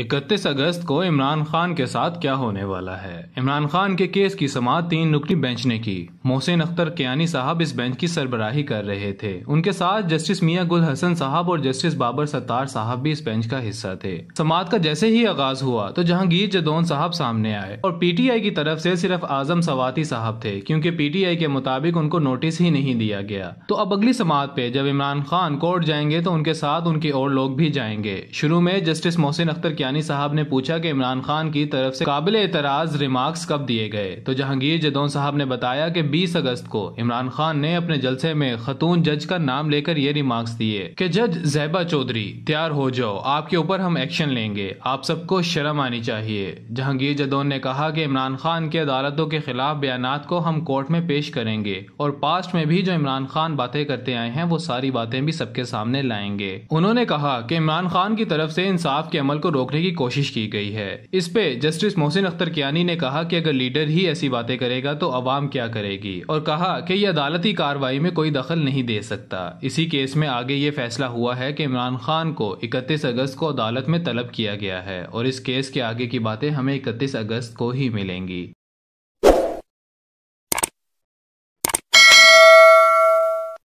इकतीस अगस्त को इमरान खान के साथ क्या होने वाला है? इमरान खान के केस की समात तीन नुकटी बेंच ने की। मोहसिन अख्तर कियानी साहब इस बेंच की सरबराही कर रहे थे। उनके साथ जस्टिस मियाँ गुल हसन साहब और जस्टिस बाबर सत्तार साहब भी इस बेंच का हिस्सा थे। समात का जैसे ही आगाज़ हुआ तो जहांगीर जदौन साहब सामने आए और पीटीआई की तरफ़ से सिर्फ़ आज़म सवाती साहब थे, क्योंकि पीटीआई के मुताबिक उनको नोटिस ही नहीं दिया गया। तो अब अगली समात पे जब इमरान खान कोर्ट जाएँगे तो उनके साथ उनके और लोग भी जाएँगे। शुरू में जस्टिस मोहसिन अख्तर कियानी साहब ने पूछा कि इमरान खान की तरफ़ से काबिल एतराज़ रिमार्क्स कब दिए गए? तो जहांगीर जदौन साहब ने बताया कि 20 अगस्त को इमरान खान ने अपने जलसे में खतून जज का नाम लेकर ये रिमार्क्स दिए कि, जज जैबा चौधरी, तैयार हो जाओ, आपके ऊपर हम एक्शन लेंगे, आप सबको शर्म आनी चाहिए। जहांगीर जदौन ने कहा कि इमरान खान की अदालतों के खिलाफ बयान को हम कोर्ट में पेश करेंगे और पास्ट में भी जो इमरान खान बातें करते आए हैं, वो सारी बातें भी सबके सामने लाएँगे। उन्होंने कहा कि इमरान खान की तरफ़ से इंसाफ के अमल को रोकने की कोशिश की गई है। इस पे जस्टिस मोहसिन अख्तर कियानी ने कहा कि अगर लीडर ही ऐसी बातें करेगा तो अवाम क्या करेगी और कहा कि ये अदालती कार्रवाई में कोई दखल नहीं दे सकता। इसी केस में आगे ये फैसला हुआ है कि इमरान खान को इकतीस अगस्त को अदालत में तलब किया गया है और इस केस के आगे की बातें हमें इकतीस अगस्त को ही मिलेंगी।